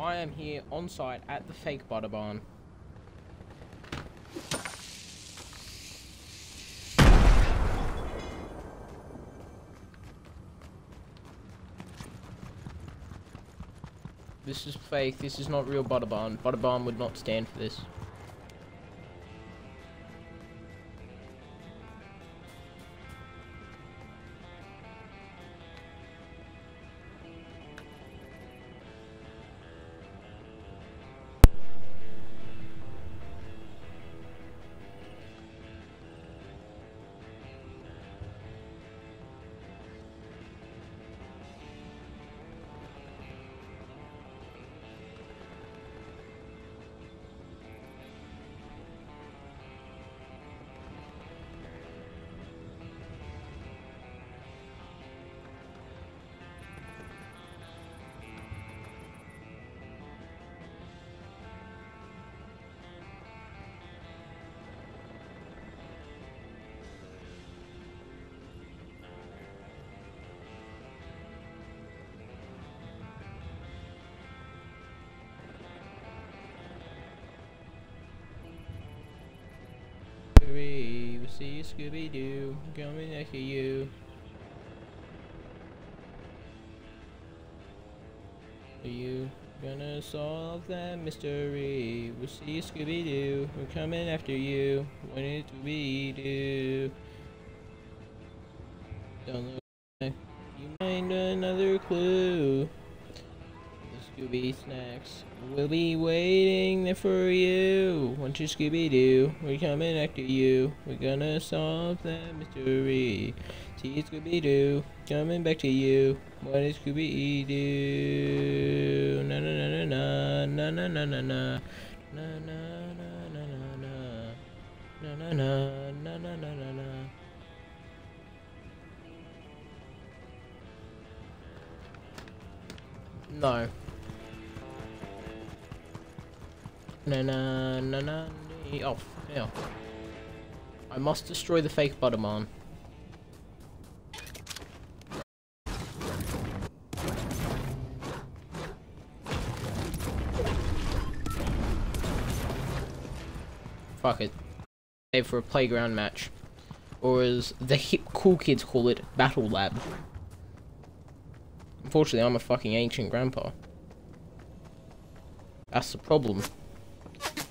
I am here on site at the fake butter barn. This is fake, this is not real butter barn. Butter barn would not stand for this. We see you, Scooby Doo, coming after you. Are you gonna solve that mystery? We'll see you, Scooby Doo, we're coming after you. What did we do? Don't look back. You find another clue. Scooby snacks. We'll be waiting there for you. Want you Scooby Doo? We're coming after you. We're gonna solve that mystery. See Scooby Doo coming back to you. What is Scooby Doo? Na na na na na na na na na na na na na na na na na na na na. No. Na na na na. Oh, yeah. I must destroy the fake butter barn. Fuck it. Save for a playground match. Or as the hip cool kids call it, Battle Lab. Unfortunately, I'm a fucking ancient grandpa. That's the problem.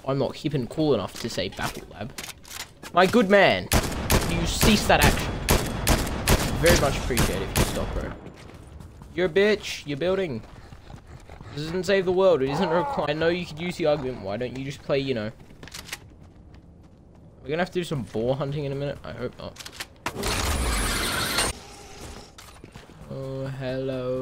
I'm not hip and cool enough to say Battle Lab. My good man, you cease that action. Very much appreciate it if you stop, bro. You're a bitch. You're building. This doesn't save the world. It isn't required. I know you could use the argument. Why don't you just play, you know? We're gonna have to do some boar hunting in a minute. I hope not. Oh, hello,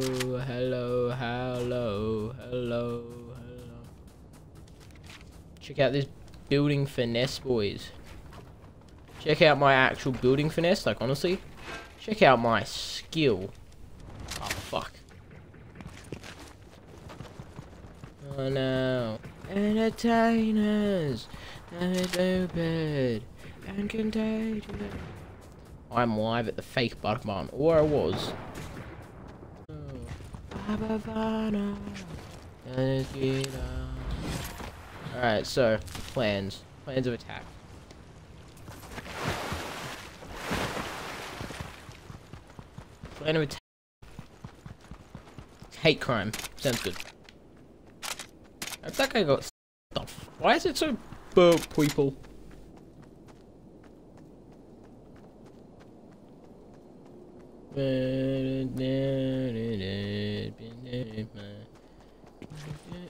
Check out this building finesse, boys. Check out my actual building finesse, like, honestly. Check out my skill. Oh, fuck. Oh, no. Entertainers. And stupid. And contagious. I'm live at the fake butter barn, or I was. Oh. Alright, so, plans. Plans of attack. Plan of attack. Hate crime. Sounds good. I think I got stuff. Why is it so bug people?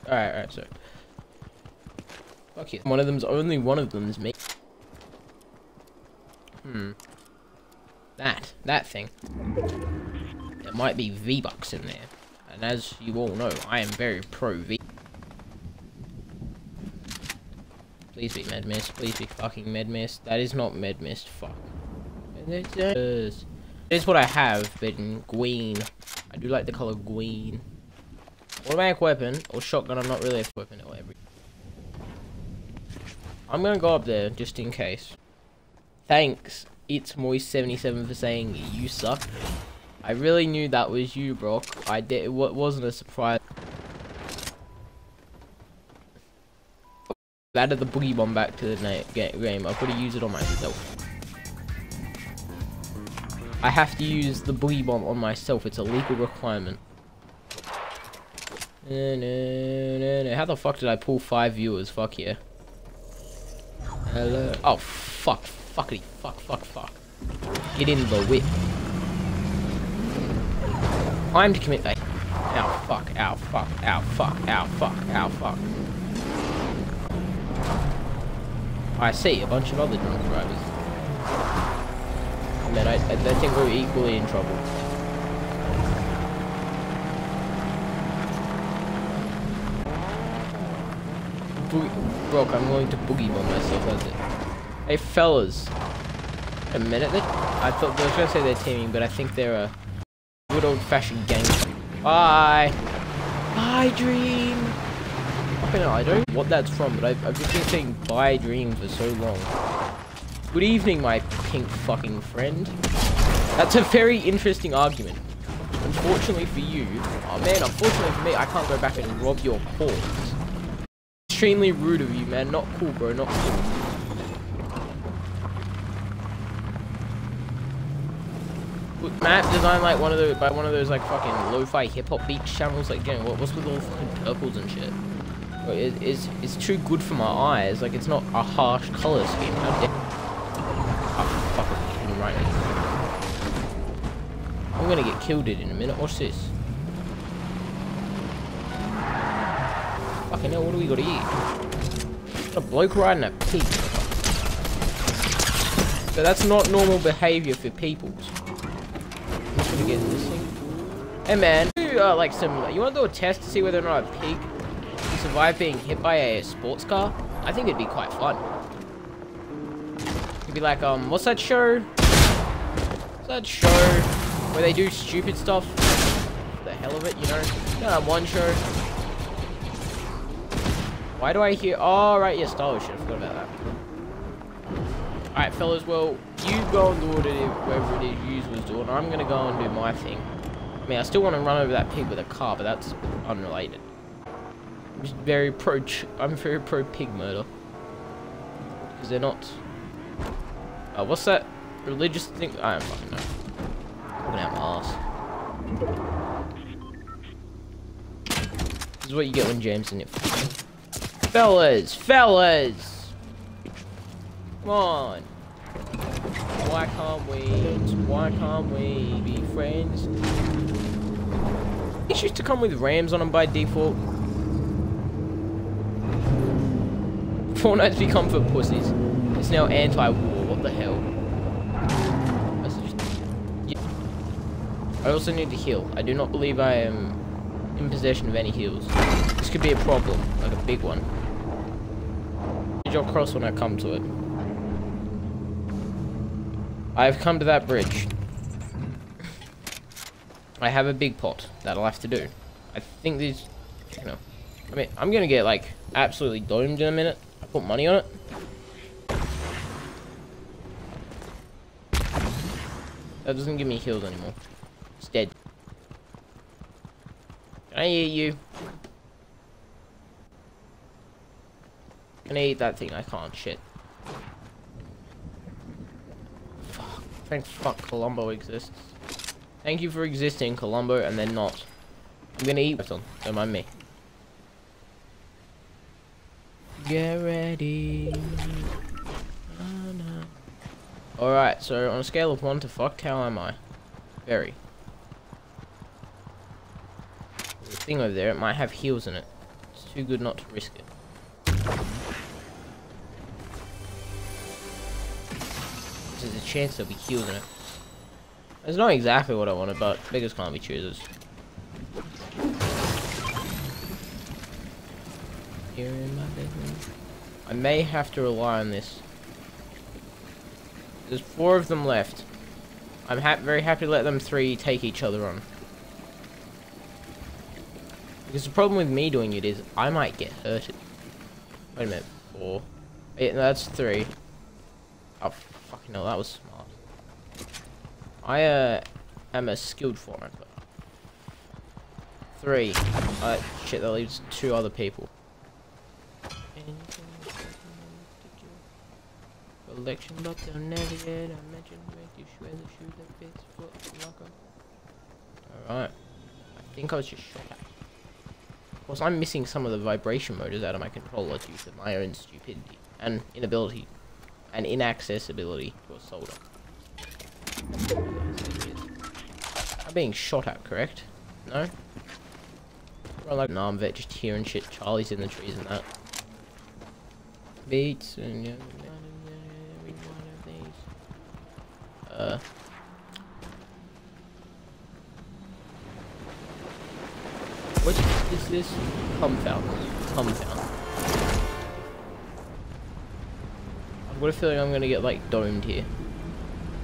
Alright, alright, so. Fuck it. One of them's only one of them's me. Hmm. That. That thing. There might be V-Bucks in there. And as you all know, I am very pro-V. Please be Med Mist. Please be fucking Med Mist. That is not Med Mist. Fuck. It is. What I have, but green. I do like the color green. Automatic weapon or shotgun. I'm not really equipping it every. I'm gonna go up there just in case. Thanks, it's Moist77 for saying you suck. I really knew that was you, Brock. I did. It wasn't a surprise. added the boogie bomb back to the game. I've got to use it on myself. I have to use the boogie bomb on myself. It's a legal requirement. How the fuck did I pull five viewers? Fuck yeah. Hello. Oh, fuck. Fuckity. Fuck, fuck, fuck. Get in the whip. Time to commit that. Ow, fuck, ow, fuck, ow, fuck, ow, fuck, ow, fuck. I see a bunch of other drunk drivers. Man, I, I think we're equally in trouble. Broke, I'm going to boogie bomb myself, that's it. Hey, fellas. A minute, I thought I was going to say they're teaming, but I think they're a good old-fashioned gang. Bye! Bye, Dream! Fucking hell, I don't know what that's from, but I've, I've just been saying bye, Dream for so long. Good evening, my pink fucking friend. That's a very interesting argument. Unfortunately for you, oh man, unfortunately for me, I can't go back and rob your corpse extremely rude of you, man. Not cool, bro. Not cool. Map designed like one of those by one of those like fucking lo-fi hip hop beat channels. Like, know, what, what's with all fucking purples and shit? It, it's it's too good for my eyes. Like, it's not a harsh color scheme. How dare? Oh, fuck! I'm right. I'm gonna get killed in a minute. Watch this. Fucking hell, what do we gotta eat? A bloke riding a pig. So that's not normal behavior for peoples. I'm just gonna get this thing. Hey man, you, uh, like some, you wanna do a test to see whether or not a pig can survive being hit by a sports car? I think it'd be quite fun. It'd be like, um, what's that show? What's that show where they do stupid stuff? The hell of it, you know? You know that one show why do I hear... Oh, right, yeah, Star Wars shit. I forgot about that. Alright, fellas, well, you go and do whatever it is you was doing. I'm going to go and do my thing. I mean, I still want to run over that pig with a car, but that's unrelated. I'm just very pro... I'm very pro pig murder. Because they're not... Uh, what's that religious thing? I don't fucking know. Talking out my ass. This is what you get when James in it. Fellas, fellas! Come on. Why can't we? Why can't we be friends? These used to come with rams on them by default. Fortnite's become for pussies. It's now anti-war. What the hell? I also need to heal. I do not believe I am in possession of any heals. This could be a problem, like a big one. I'll cross when I come to it. I've come to that bridge. I have a big pot that I'll have to do. I think these, you know, I mean, I'm gonna get like absolutely domed in a minute. I put money on it. That doesn't give me heals anymore. It's dead. Can I hear you? Can I eat that thing? I can't. Shit. Fuck. Thank fuck Colombo exists. Thank you for existing, Colombo, and then not. I'm gonna eat Don't mind me. Get ready. Oh, no. Alright, so on a scale of 1 to fucked, how am I? Very. The thing over there, it might have heals in it. It's too good not to risk it. Chance they'll be in it. It's not exactly what I wanted, but beggars can't be choosers. In my bedroom. I may have to rely on this. There's four of them left. I'm ha very happy to let them three take each other on. Because the problem with me doing it is I might get hurted. Wait a minute, four. Yeah, no, that's three. Oh, fucking hell, that was smart. I, uh, am a skilled foreigner. Three. Uh, shit, that leaves two other people. collection, but they'll never get a mention. Make you shred the shoe that fits foot locker. Alright. I think I was just shot at. Of course, I'm missing some of the vibration motors out of my controller due to my own stupidity and inability and inaccessibility to a solder. I'm being shot at, correct? No? I'm like an arm vet just hearing shit. Charlie's in the trees and that. Beats and yeah, every one of these. Uh. What is this? Compound. Compound. I've got a feeling I'm gonna get like domed here.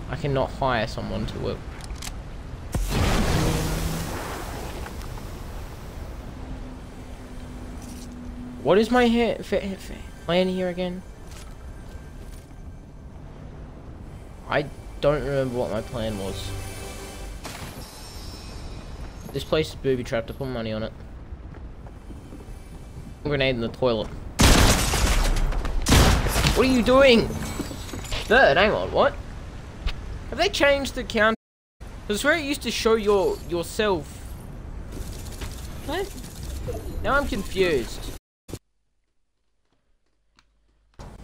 I cannot hire someone to work. What is my plan here again? I don't remember what my plan was. This place is booby trapped. I put money on it. Grenade in the toilet. What are you doing? Third, hang on, what? Have they changed the count? Because where it used to show your yourself. What? Now I'm confused.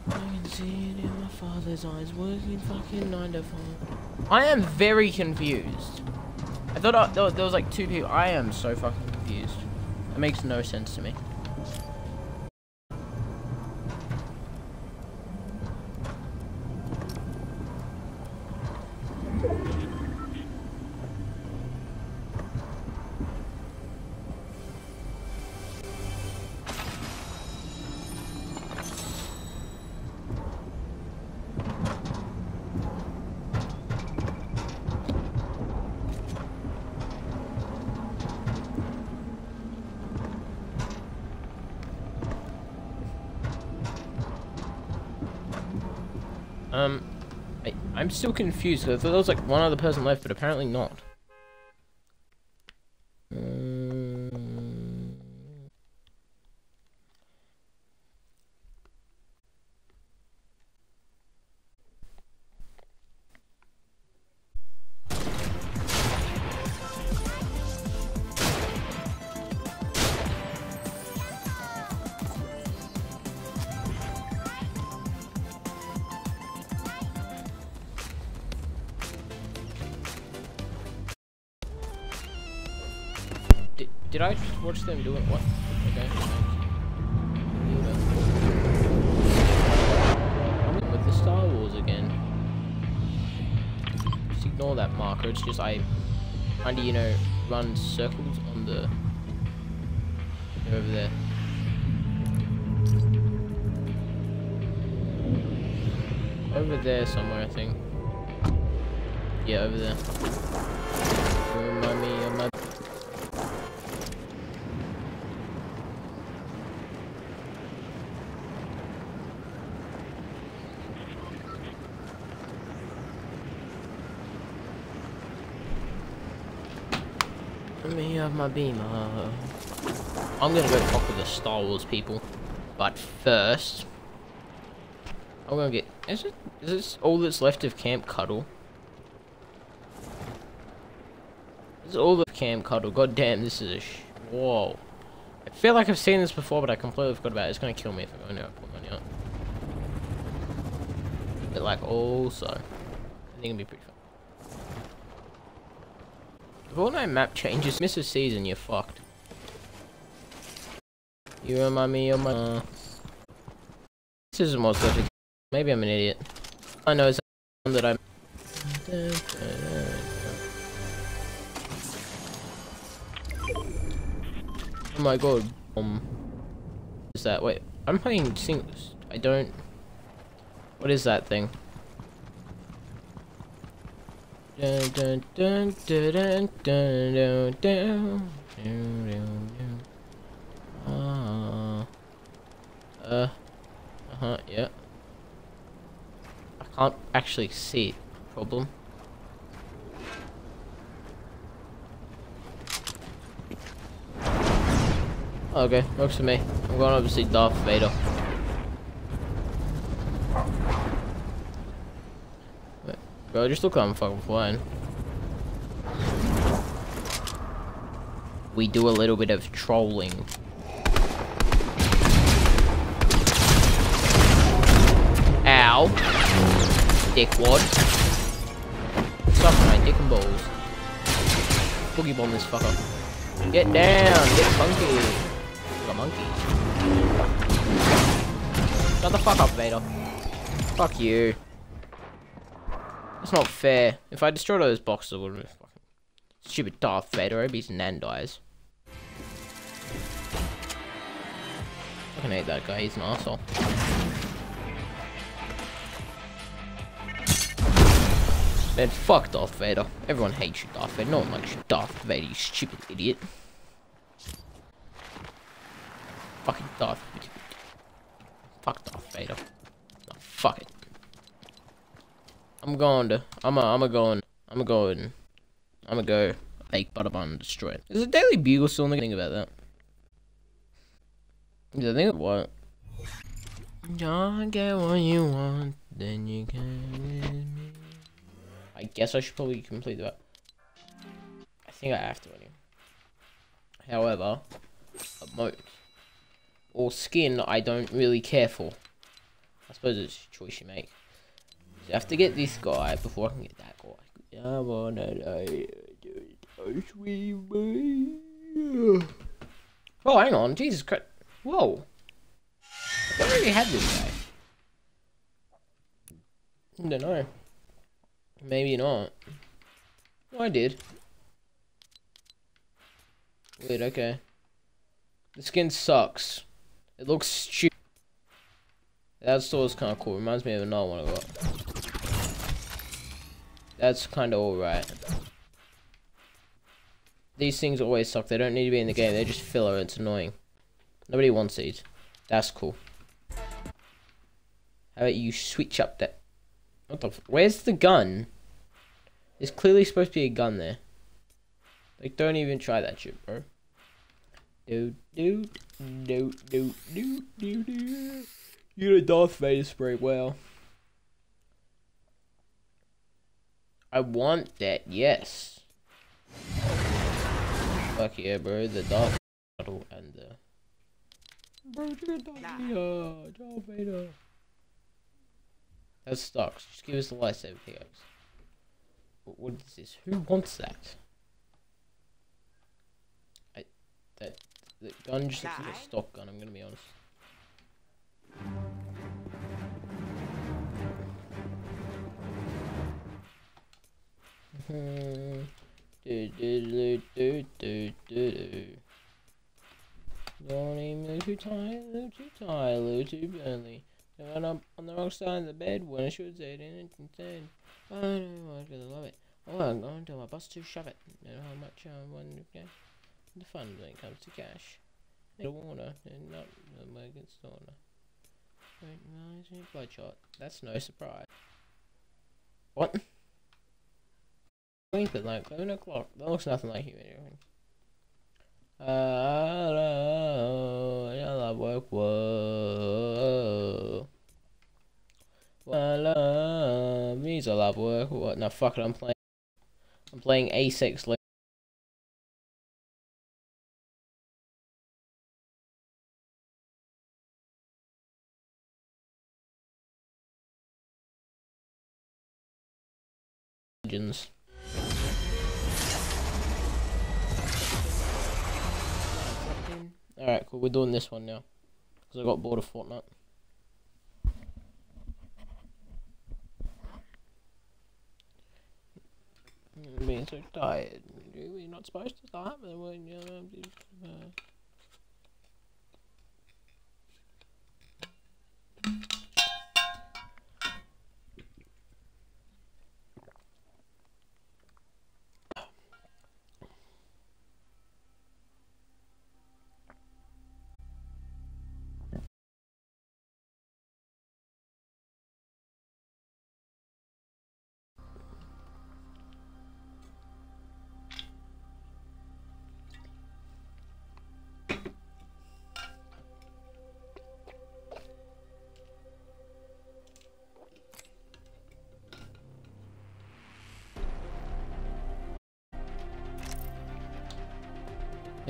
I can see it in my father's eyes, working fucking nine to five. I am very confused. I thought I, there was like two people. I am so fucking confused. It makes no sense to me. I'm still confused. I thought there was like one other person left, but apparently not. Watch them doing what? Okay. With the Star Wars again. Just ignore that marker. It's just I kind of you know run circles on the over there. Over there somewhere, I think. Yeah, over there. Let me have my beamer. Uh, I'm gonna go talk with the Star Wars people. But first... I'm gonna get... Is it? Is this all that's left of Camp Cuddle? This is all of Camp Cuddle. God damn, this is a sh... Whoa. I feel like I've seen this before, but I completely forgot about it. It's gonna kill me if I go now. Put money on. But like, also... I think it'll be pretty If all my map changes, miss a season, you're fucked. You remind me of my... Uh, this isn't most perfect. Maybe I'm an idiot. I know it's that I'm... Oh my god. Um... Is that... Wait. I'm playing singles. I don't... What is that thing? Dun dun dun dun dun dun dun dun dun Ah. Uh. Uh huh. Yeah. I can't actually see it. Problem. Okay, works for me. I'm going to see Darth Vader. Bro, just look I'm fucking flying. We do a little bit of trolling. Ow. Dickwad. Suck my dick and balls. Boogie bomb this fucker. Get down, get funky. Like a monkey. Shut the fuck up, Vader. Fuck you. That's not fair. If I destroyed all those boxes, it would have fucking stupid Darth Vader. I his nan dies. I fucking hate that guy. He's an asshole. Man, fuck Darth Vader. Everyone hates you, Darth Vader. No one likes you, Darth Vader, you stupid idiot. Fucking Darth Vader. Fuck Darth Vader. Oh, fuck it. I'm going to. I'm a. I'm a going. I'm a going. I'm a go. Make Butterbun and destroy it. Is the Daily Bugle still in the thing about that? Yeah, I think what? Don't get what you want, then you can. I guess I should probably complete that. I think I have to anyway. However, emote or skin I don't really care for. I suppose it's a choice you make. I have to get this guy before I can get that guy. I wanna. Oh, hang on. Jesus Christ. Whoa. I don't really have this guy. I don't know. Maybe not. Oh, I did. Wait, okay. The skin sucks. It looks stupid. That store is kind of cool. Reminds me of another one I got. That's kind of alright. These things always suck. They don't need to be in the game. They're just filler. It's annoying. Nobody wants these. That's cool. How about you switch up that... What the... Where's the gun? There's clearly supposed to be a gun there. Like, don't even try that shit, bro. Do do do do do do do. You a Darth Vader spray. Well, I want that. Yes. Fuck yeah, bro. The Darth Vader and the. Bro, Darth Vader. Darth Vader. That sucks. Just give us the lightsaber pickaxe. What, what is this? Who wants that? I that the gun just looks like a stock gun. I'm gonna be honest. Do, do, do, do, do, do. Don't even look too tired, too tired, too burly. Got up on the wrong side of the bed when I should say it in instead. I know, I really love it. Oh, I'm going to my bus to shove it. Know how much I want to get. The fun when it comes to cash. The water and not the Morgan Stoner. Bloodshot. That's no surprise. What? Length at like 11 o'clock. That looks nothing like you anyway. Uh, I love work. Whoa. I love means I love work. What? No, fuck it. I'm playing. I'm playing Apex. Legends. We're doing this one now. Because I got bored of Fortnite. Being so tired. We're not supposed to start,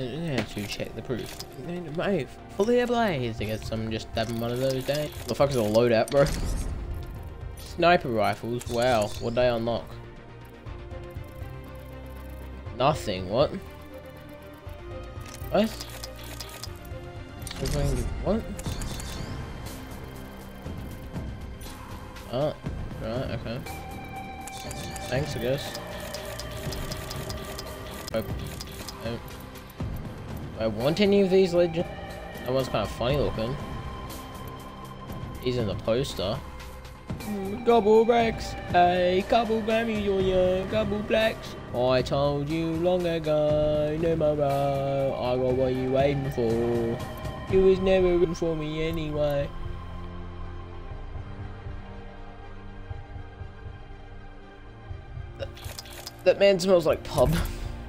To check the proof. Mate, fully ablaze. I guess I'm just having one of those days. The fuck is a loadout, bro? Sniper rifles. Wow, what they unlock? Nothing. What? What? What? Oh, right, okay. Thanks, I guess. I, I, I want any of these legends. That one's kind of funny looking. He's in the poster. Mm-hmm. Gobble Rex, a couple Grammy Junior, couple Blacks. I told you long ago, numero, I got what you waiting for. You was never waiting for me anyway. That, that man smells like pub.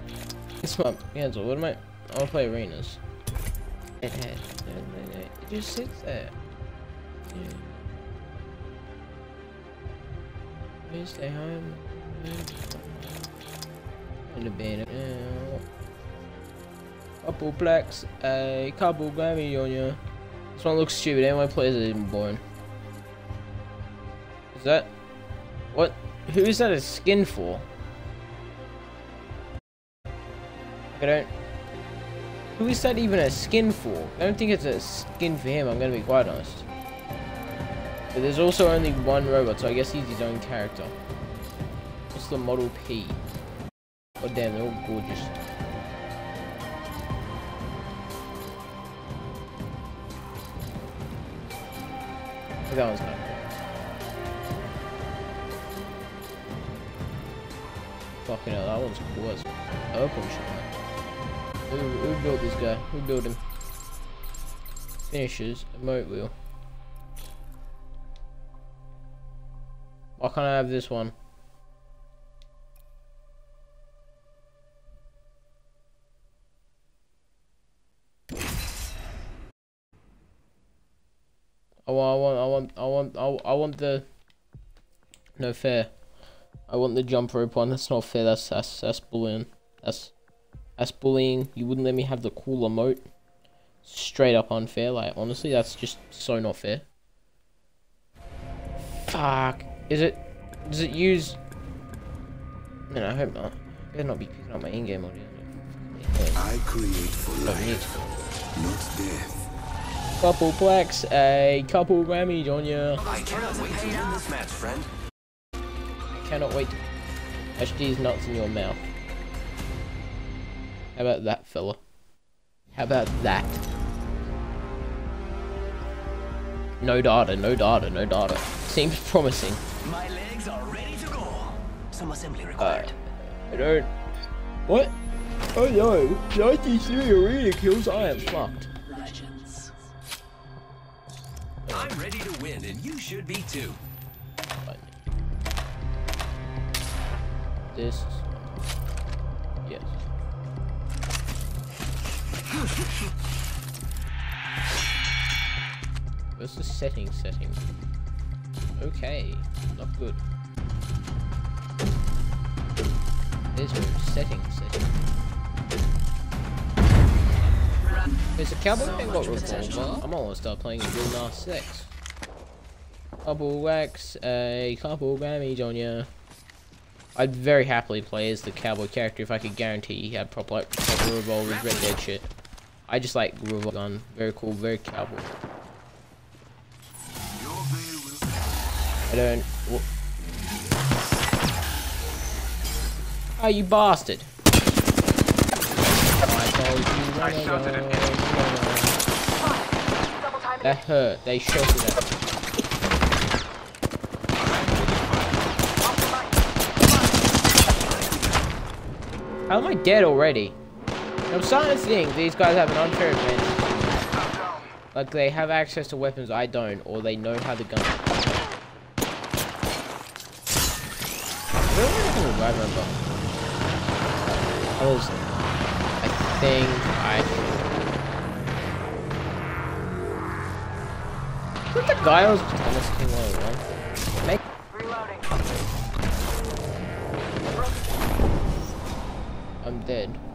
it's my hands What am I? I'll play arenas. It, just sits there. Yeah. Please stay home. In the bed. Couple blacks, a couple Grammy on you. This one looks stupid. Anyone plays it even born. Is that what? Who is that a skin for? I don't. Who is that even a skin for? I don't think it's a skin for him. I'm gonna be quite honest. But there's also only one robot, so I guess he's his own character. What's the Model P? Oh damn, they're all gorgeous. That one's of cool. Fucking hell, that one's cool as oh, open shit. Who, who built this guy? Who built him? Finishes, a moat wheel. Why can't I have this one? I want, I want, I want, I want, I want the. No fair. I want the jump rope one. That's not fair. That's that's that's bullying. That's that's bullying. You wouldn't let me have the cool emote. Straight up unfair. Like honestly, that's just so not fair. Fuck. Is it? Does it use? No, I hope not. I better not be picking up my in-game audio. I create for oh, life, not death. Couple blacks, a couple Grammys on ya. I cannot wait to win this match, friend. I cannot wait to mash these nuts in your mouth. How about that, fella? How about that? No data, no data, no data. Seems promising. My legs are ready to go. Some assembly uh, required. I don't. What? Oh no, 93 arena kills, I am fucked. Legends. I'm ready to win, and you should be too. This. Where's the setting setting? Okay, not good. There's no setting setting. There's a cowboy thing got revolver. I'm almost start playing Real Nas 6. Couple wax, a couple Grammys on ya. I'd very happily play as the cowboy character if I could guarantee he had proper proper revolvers, red dead shit. I just like revolver gun, very cool, very cowboy. I don't. Oh, you bastard! I shot at him. That hurt. They shot it at me. How am I dead already? I'm starting to think these guys have an unfair advantage. Like they have access to weapons I don't, or they know how to gun. I remember. I was, I think I. Is that the guy I was King 101? Make I'm dead.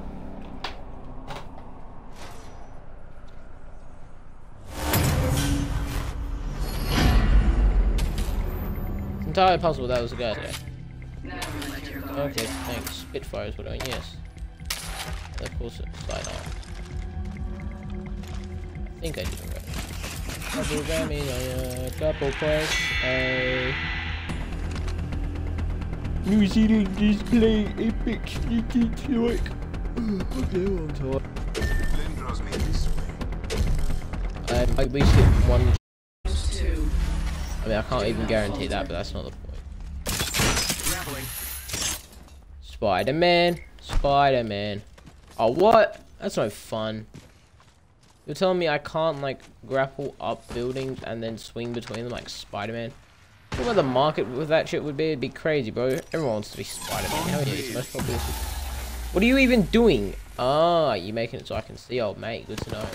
Entirely possible that was a guy there. Okay, thanks. Spitfires were doing, yes. Of course, it's slide on. I think I did it right. Couple Grammy, uh, a couple quests, a... Uh, New Zealand display epic sneaky like. Okay, on top. Flynn draws me this way. Um, I might at least get one. I mean, I can't even guarantee that, but that's not the point. Spider-Man, Spider-Man. Oh, what? That's no fun. You're telling me I can't, like, grapple up buildings and then swing between them like Spider-Man? You know what the market with that shit would be? It'd be crazy, bro. Everyone wants to be Spider-Man. Hell yeah, it's most. What are you even doing? Ah, you're making it so I can see, old mate. Good to know.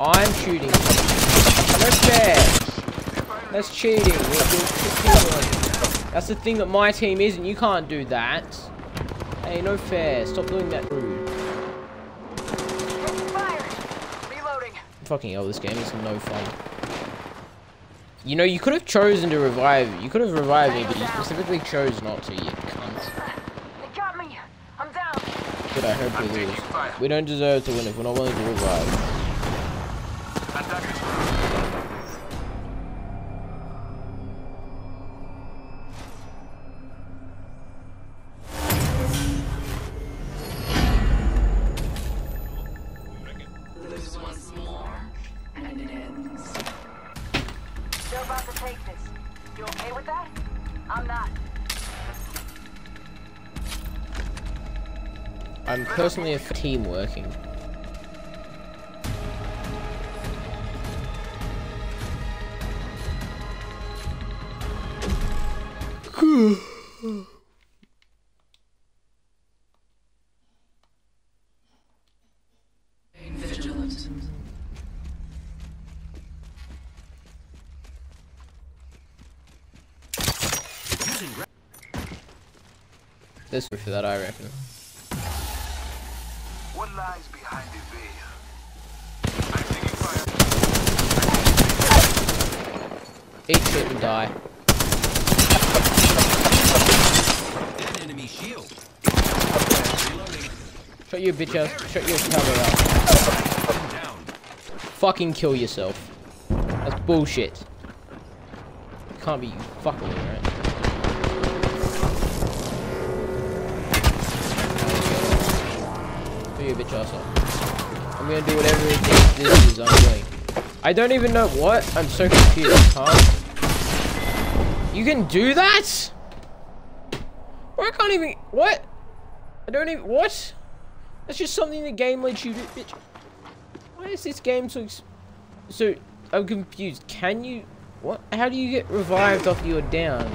I'm shooting. No fair. That's cheating. You're- you're cheating. That's the thing that my team isn't. You can't do that. Hey, no fair. Stop doing that rude. Reloading. Fucking hell, this game is no fun. You know, you could have chosen to revive. You could have revived me, but you specifically chose not to, you cunt. They got me. I'm down. Good, I hope we lose. We don't deserve to win if we're not willing to revive. I'm personally a team working. This for that, I reckon. What lies behind the veil? I'm taking fire. Eat shit and die. Shield. Shut your bitch ass. Shut your cover up. Fucking kill yourself. That's bullshit. Can't be you fucking right? Shut your bitch ass up. I'm gonna do whatever it takes this is I'm doing. I don't even know what? I'm so confused, huh? You can do that? Can't even what? I don't even what? That's just something the game lets you do, bitch. Why is this game so... So, I'm confused. Can you... What? How do you get revived after you're down?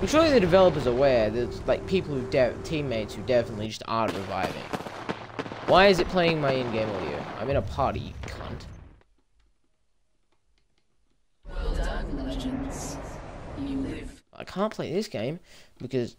I'm sure the developer's are aware there's, like, people who... De teammates who definitely just aren't reviving. Why is it playing my in-game audio? I'm in a party, you cunt. Well done, Legends. You live. I can't play this game because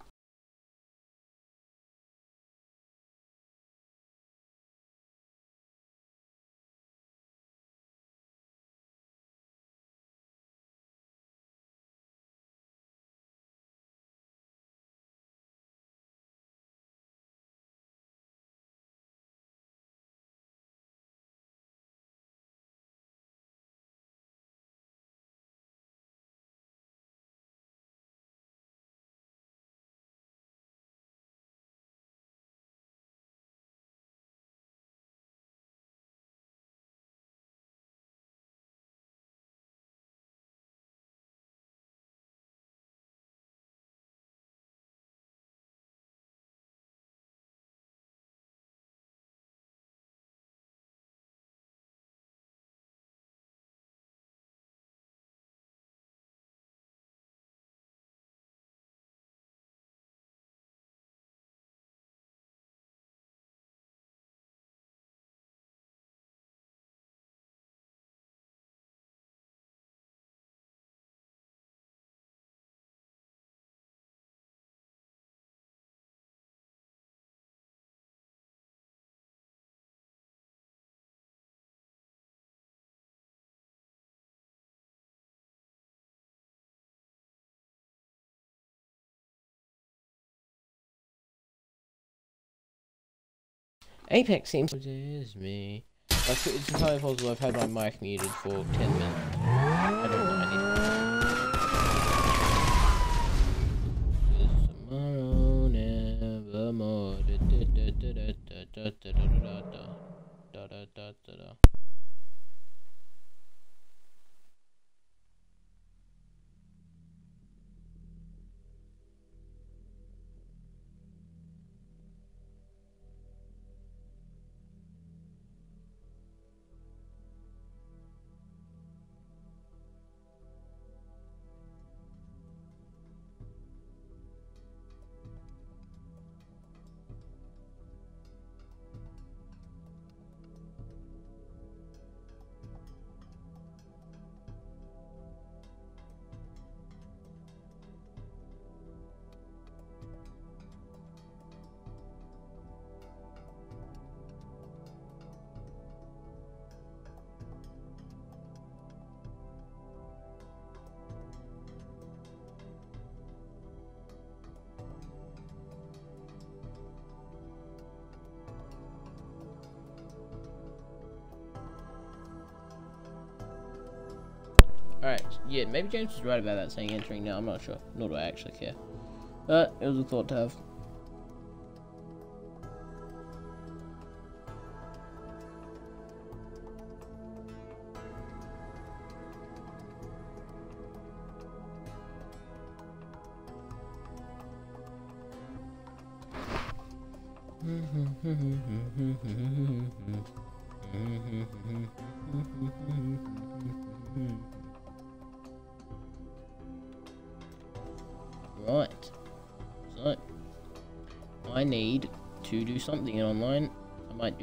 Apex seems it is me. It's entirely possible I've had my mic muted for 10 minutes. Alright, yeah, maybe James was right about that saying entering now, I'm not sure. Nor do I actually care. But it was a thought to have.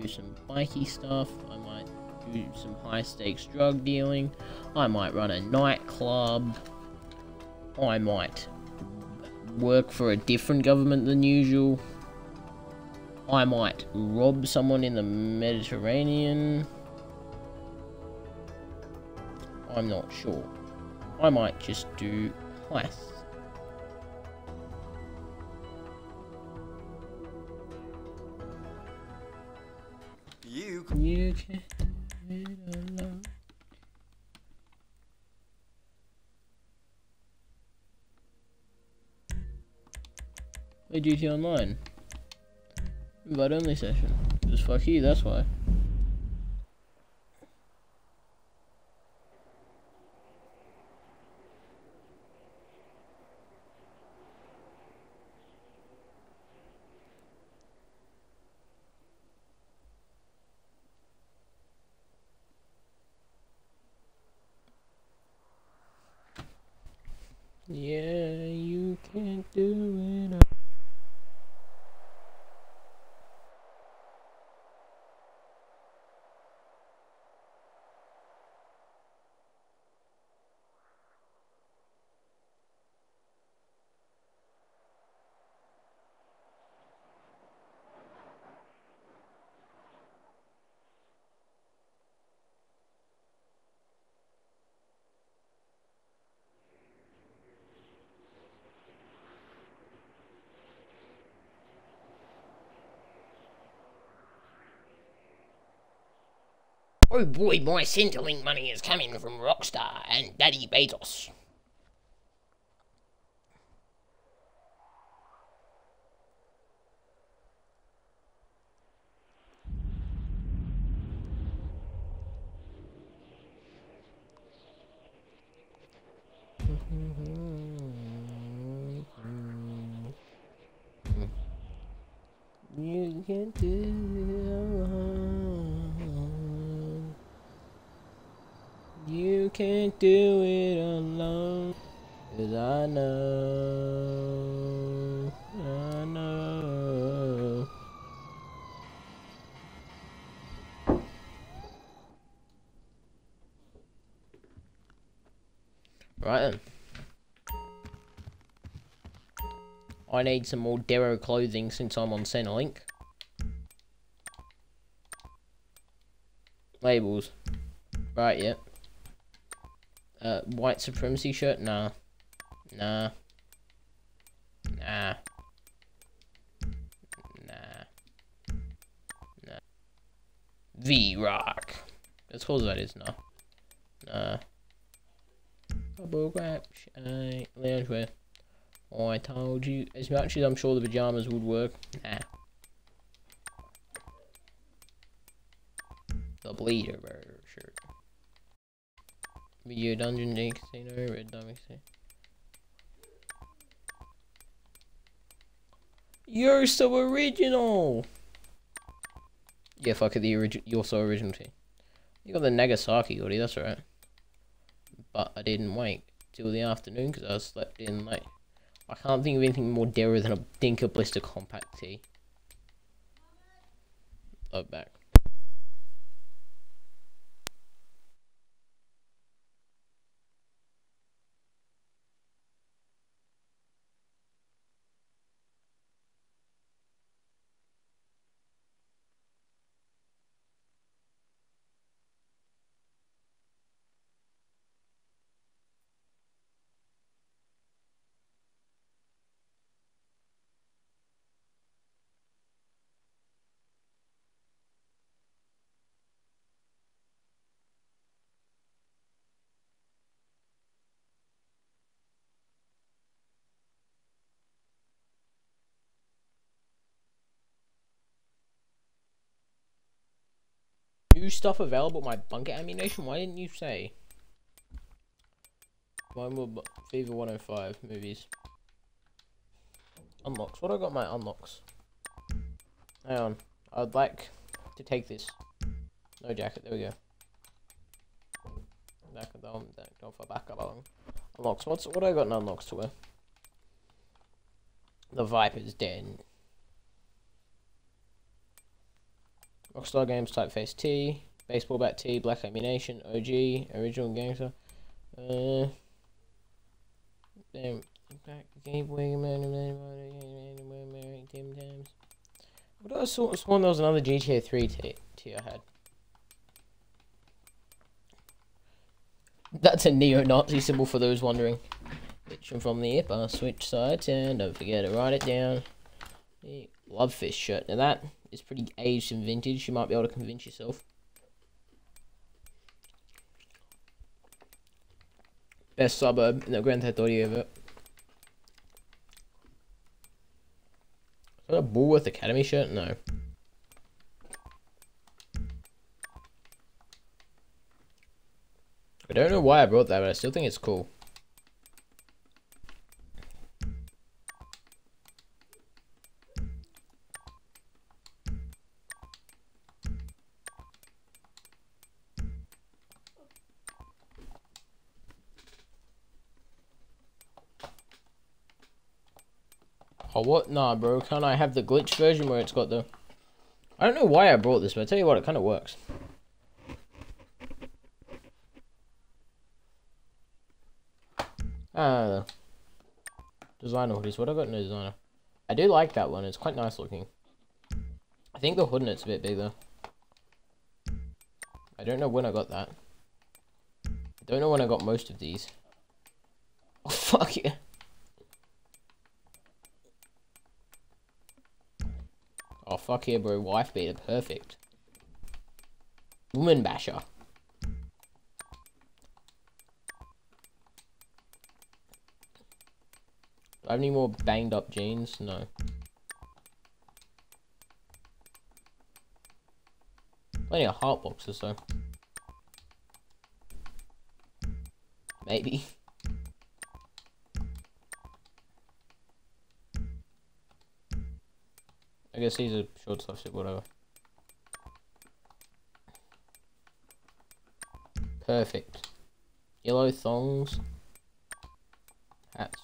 Do some bikey stuff. I might do some high stakes drug dealing. I might run a nightclub. I might work for a different government than usual. I might rob someone in the Mediterranean. I'm not sure. I might just do heists. You can do it alone. Play GT Online. Invite only session. Just fuck you, that's why. Yeah, you can't do it. Oh boy, my Centrelink money is coming from Rockstar and Daddy Bezos. You can't do it alone. You can't do it alone. Cause I know. I know. Right then. I need some more Darrow clothing since I'm on Centrelink. Labels. Right, yep. Uh, white supremacy shirt? Nah. Nah. Nah. Nah. Nah. V Rock. That's close that is now. Nah. Bubble wrap, shine, loungewear. Oh, I told you. As much as I'm sure the pajamas would work, nah. The Bleeder Burger Videogeddon Day Casino, Red Diamond Casino. You're so original! Yeah, fuck it, the origi you're so original team. You got the Nagasaki hoodie, that's right. But I didn't wait till the afternoon because I slept in late. I can't think of anything more dearer than a Dinka Blista compact tee. Love back. New stuff available my bunker ammunition? Why didn't you say? Mine were Fever 105 movies. Unlocks. What I got my unlocks? Hang on. I'd like to take this. No jacket. There we go. Back of the um, don't fall back along. Unlocks. What's what I got in unlocks to wear? The Viper's dead. Rockstar Games Typeface T, Baseball Bat T, Black Ammu-Nation, OG, Original Gangster. Uh, damn. Gateway Man, Tim Tams. But I saw sworn there was another GTA 3 T, T I had. That's a neo-Nazi symbol for those wondering. Picture from the hip, I'll switch sides and don't forget to write it down. The Love Fist shirt. Now that is pretty aged and vintage. You might be able to convince yourself. Best suburb in the Grand Theft Auto ever. Is that a Bullworth Academy shirt? No. I don't know why I brought that, but I still think it's cool. What? Nah, bro. Can't I have the glitch version where it's got the... I don't know why I brought this, but I tell you what, it kind of works. Ah, designer hoodies. What I got no designer? I do like that one. It's quite nice looking. I think the hood in it's a bit bigger. I don't know when I got that. I don't know when I got most of these. Oh, fuck yeah. Fuck yeah, bro. Wife beater. Perfect. Woman basher. Do I have any more banged up jeans? No. Plenty of heart boxes though. Maybe. I guess these are short stuff, shit, whatever. Perfect. Yellow thongs. Hats.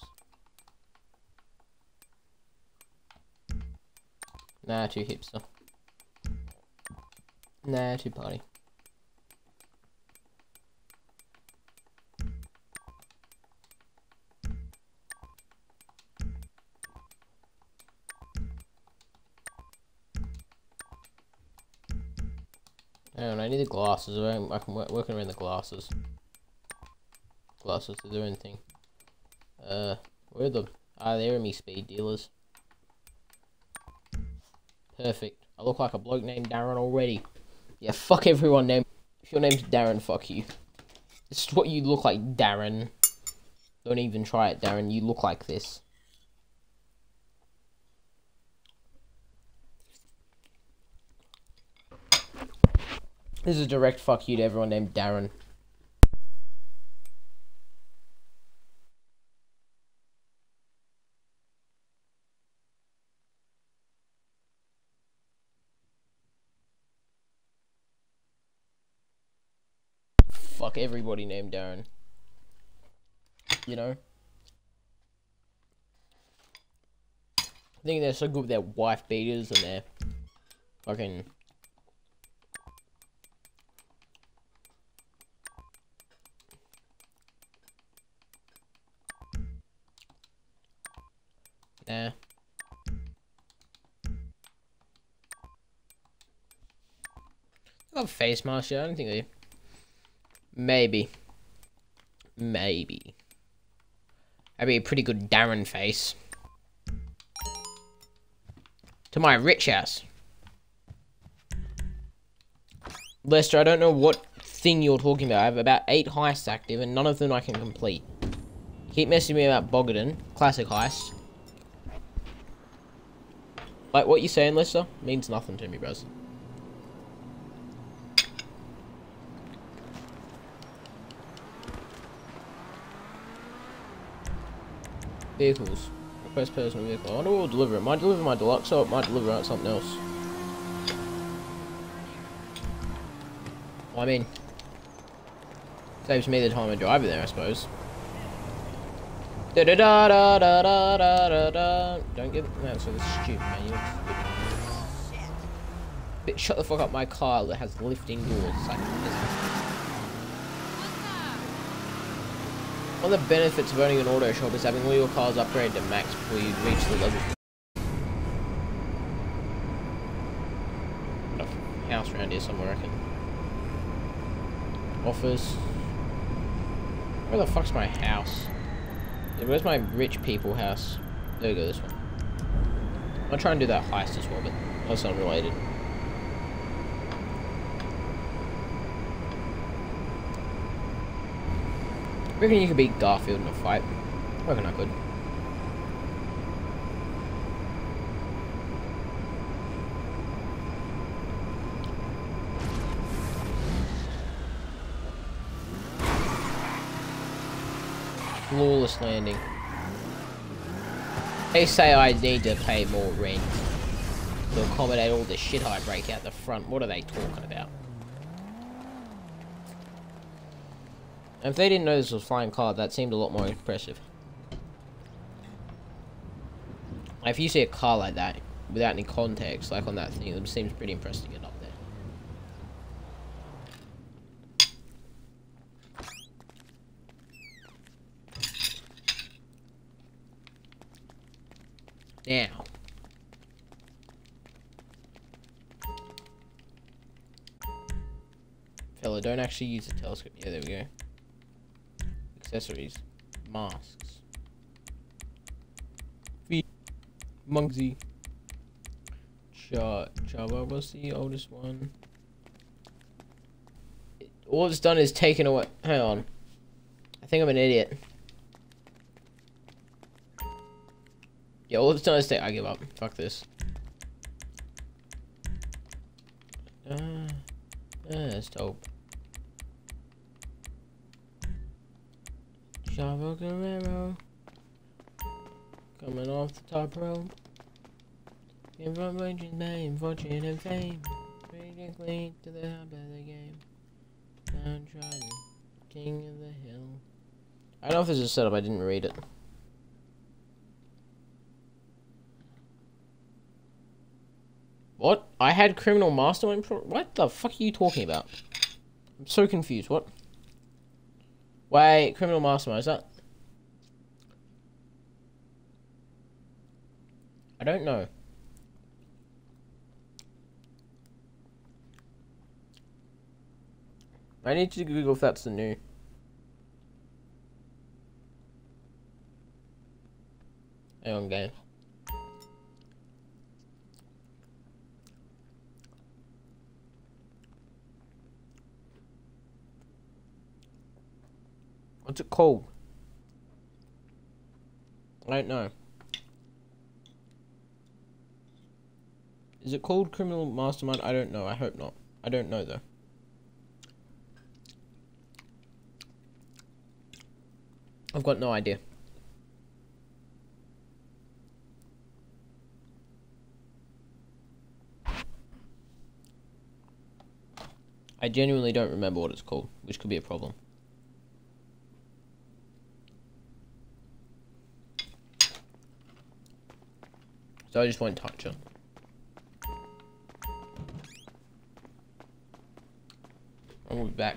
Nah, too hipster. Nah, too party. Glasses. I can work working around the glasses. Glasses to do anything. Uh, where are the... Ah, there are me speed dealers. Perfect. I look like a bloke named Darren already. Yeah, fuck everyone named. If your name's Darren, fuck you. This is what you look like, Darren. Don't even try it, Darren. You look like this. This is a direct fuck you to everyone named Darren. Fuck everybody named Darren. You know? I think they're so good with their wife beaters and their fucking Eh. Nah. Got a face mask, yeah, I don't think they Maybe. Maybe. That'd be a pretty good Darren face. To my rich ass. Lester, I don't know what thing you're talking about. I have about eight heists active and none of them I can complete. Keep messing me about Bogdan. Classic heist. Like, what you're saying, Lester? Means nothing to me, bros. Vehicles. Request personal vehicle. I wonder what will deliver it. Might deliver my deluxe or it might deliver out something else. I mean, saves me the time of driving there, I suppose. Da da da da da da da da Don't get no, so this is stupid man, you Bit shut the fuck up my car that has lifting doors. One of the benefits of owning an auto shop is having all your cars upgraded to max before you reach the level. House around here somewhere, I reckon. Office. Where the fuck's my house? Where's my rich people house? There we go, this one. I'll try and do that heist as well, but that's unrelated. reckon you could beat Garfield in a fight. Reckon I could. Flawless landing. They say I need to pay more rent to accommodate all the shit I break out the front. What are they talking about? If they didn't know this was flying car, that seemed a lot more impressive. If you see a car like that, without any context, like on that thing, it seems pretty impressive to get up there. Now. Fella, don't actually use the telescope. Yeah, there we go accessories, masks, feet, Muggsy, Chava was the oldest one. All it's done is taken away. Hang on. I think I'm an idiot. Yeah, all it's done is take. I give up. Fuck this. Uh, that's dope. Chavo Guerrero. Coming off the top rope. In front of name, fortune and fame. Bringing clean to the hub of the game. Downtrodden, king of the hill. I don't know if this is set up, I didn't read it. What? I had criminal mastermind? What the fuck are you talking about? I'm so confused. What? Wait, criminal mastermind, is that? I don't know. I need to Google if that's the new. Hang on, game. What's it called? I don't know. Is it called Criminal Mastermind? I don't know. I hope not. I don't know though. I've got no idea. I genuinely don't remember what it's called, which could be a problem. So I just won't touch. And we'll be back.